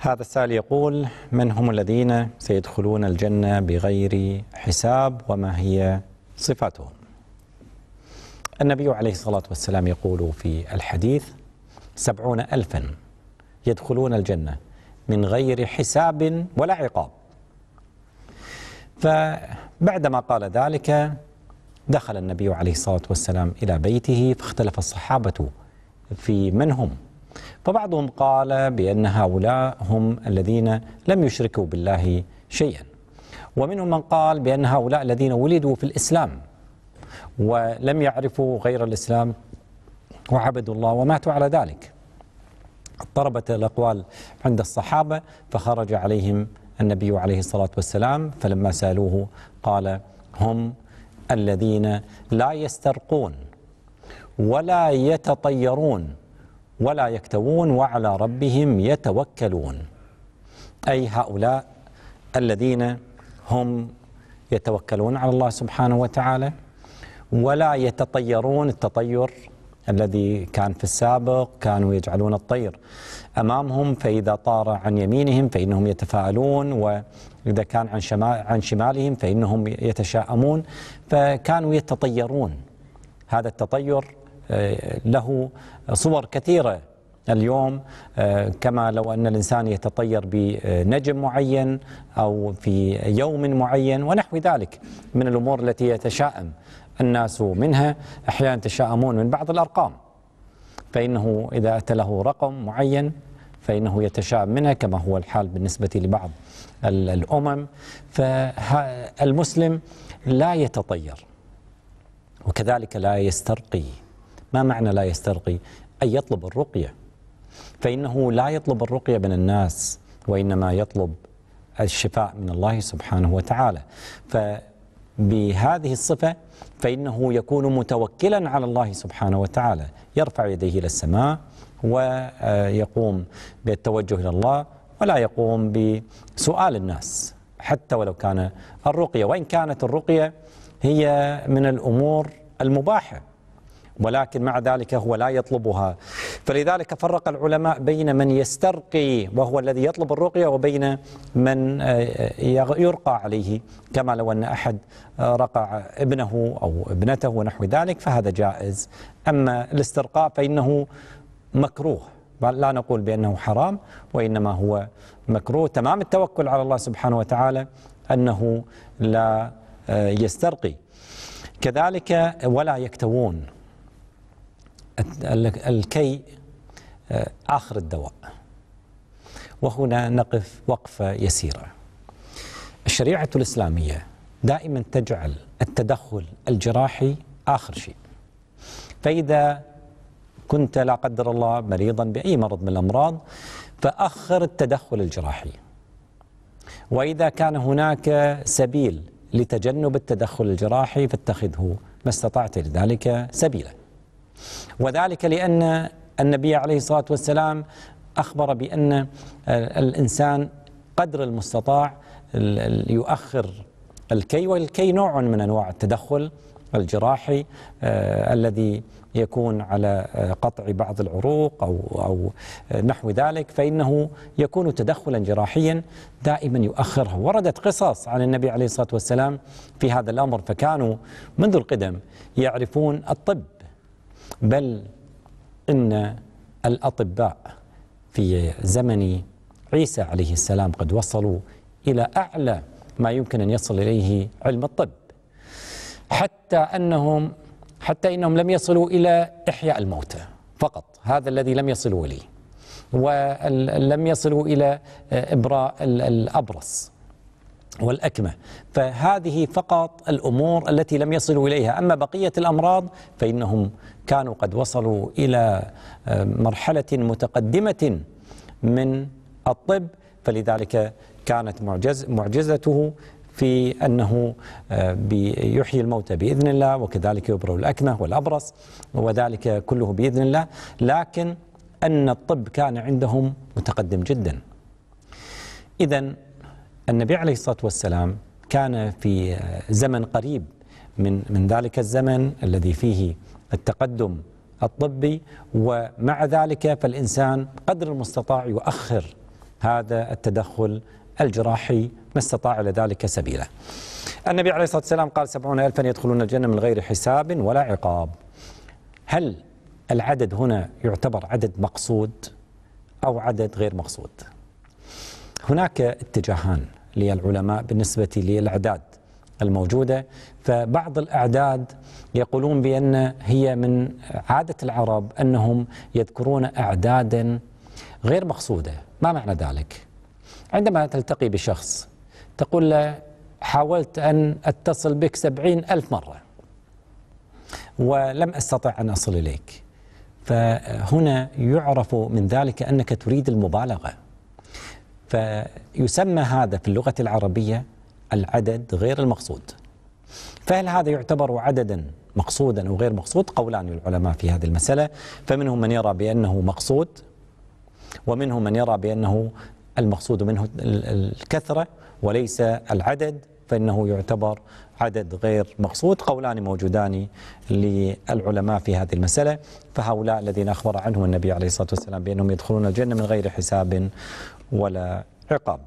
هذا السائل يقول من هم الذين سيدخلون الجنة بغير حساب وما هي صفاتهم؟ النبي عليه الصلاة والسلام يقول في الحديث سبعون ألفا يدخلون الجنة من غير حساب ولا عقاب. فبعدما قال ذلك دخل النبي عليه الصلاة والسلام إلى بيته فاختلف الصحابة في من هم. فبعضهم قال بأن هؤلاء هم الذين لم يشركوا بالله شيئا. ومنهم من قال بأن هؤلاء الذين ولدوا في الإسلام ولم يعرفوا غير الإسلام وعبدوا الله وماتوا على ذلك. اضطربت الأقوال عند الصحابة فخرج عليهم النبي عليه الصلاة والسلام فلما سألوه قال هم الذين لا يسترقون ولا يتطيرون ولا يكتوون وعلى ربهم يتوكلون. أي هؤلاء الذين هم يتوكلون على الله سبحانه وتعالى ولا يتطيرون التطير الذي كان في السابق كانوا يجعلون الطير أمامهم فإذا طار عن يمينهم فإنهم يتفاءلون وإذا كان عن عن شمالهم فإنهم يتشاءمون فكانوا يتطيرون. هذا التطير له صور كثيرة اليوم كما لو أن الإنسان يتطير بنجم معين أو في يوم معين ونحو ذلك من الأمور التي يتشائم الناس منها أحيانا يتشائمون من بعض الأرقام. فإنه إذا أتى له رقم معين فإنه يتشائم منها كما هو الحال بالنسبة لبعض الأمم. فالمسلم لا يتطير وكذلك لا يسترقي. ما معنى لا يسترقي؟ أي يطلب الرقية. فإنه لا يطلب الرقية من الناس وإنما يطلب الشفاء من الله سبحانه وتعالى. فبهذه الصفة فإنه يكون متوكلا على الله سبحانه وتعالى. يرفع يديه إلى السماء ويقوم بالتوجه إلى الله ولا يقوم بسؤال الناس. حتى ولو كان الرقية وإن كانت الرقية هي من الأمور المباحة. ولكن مع ذلك هو لا يطلبها. فلذلك فرق العلماء بين من يسترقي وهو الذي يطلب الرقية وبين من يرقى عليه كما لو أن أحد رقع ابنه أو ابنته ونحو ذلك فهذا جائز. أما الاسترقاء فإنه مكروه. لا نقول بأنه حرام وإنما هو مكروه. تمام التوكل على الله سبحانه وتعالى أنه لا يسترقي. كذلك ولا يكتوون. الكي آخر الدواء. وهنا نقف وقفة يسيرة. الشريعة الإسلامية دائما تجعل التدخل الجراحي آخر شيء. فإذا كنت لا قدر الله مريضا بأي مرض من الأمراض فأخر التدخل الجراحي. وإذا كان هناك سبيل لتجنب التدخل الجراحي فاتخذه ما استطعت لذلك سبيلا. وذلك لأن النبي عليه الصلاة والسلام أخبر بأن الإنسان قدر المستطاع يؤخر الكي والكي نوع من أنواع التدخل الجراحي آه الذي يكون على قطع بعض العروق أو, أو نحو ذلك فإنه يكون تدخلا جراحيا دائما يؤخرها. وردت قصص عن النبي عليه الصلاة والسلام في هذا الأمر فكانوا منذ القدم يعرفون الطب بل إن الأطباء في زمن عيسى عليه السلام قد وصلوا إلى أعلى ما يمكن أن يصل إليه علم الطب. حتى انهم حتى إنهم لم يصلوا إلى إحياء الموتى فقط. هذا الذي لم يصلوا إليه. ولم يصلوا إلى إبراء الأبرص. والأكمة. فهذه فقط الأمور التي لم يصلوا إليها. أما بقية الأمراض فإنهم كانوا قد وصلوا إلى مرحلة متقدمة من الطب. فلذلك كانت معجز معجزته في أنه يحيي الموتى بإذن الله وكذلك يبرئ الأكمة والأبرص وذلك كله بإذن الله. لكن أن الطب كان عندهم متقدم جدا. إذا النبي عليه الصلاة والسلام كان في زمن قريب من من ذلك الزمن الذي فيه التقدم الطبي ومع ذلك فالإنسان قدر المستطاع يؤخر هذا التدخل الجراحي ما استطاع إلى ذلك سبيلا. النبي عليه الصلاة والسلام قال سبعون ألفا يدخلون الجنة من غير حساب ولا عقاب. هل العدد هنا يعتبر عدد مقصود أو عدد غير مقصود؟ هناك اتجاهان. للعلماء بالنسبة للأعداد الموجودة. فبعض الأعداد يقولون بأن هي من عادة العرب أنهم يذكرون أعدادا غير مقصودة. ما معنى ذلك؟ عندما تلتقي بشخص تقول له حاولت أن أتصل بك سبعين ألف مرة ولم أستطع أن أصل إليك. فهنا يعرف من ذلك أنك تريد المبالغة. فيسمى هذا في اللغة العربية العدد غير المقصود. فهل هذا يعتبر عددا مقصودا أو غير مقصود؟ قولان للعلماء في هذه المسألة. فمنهم من يرى بأنه مقصود ومنهم من يرى بأنه المقصود منه الكثرة وليس العدد فإنه يعتبر عدد غير مقصود قولان موجودان للعلماء في هذه المسألة. فهؤلاء الذين أخبر عنهم النبي عليه الصلاة والسلام بأنهم يدخلون الجنة من غير حساب ولا عقاب.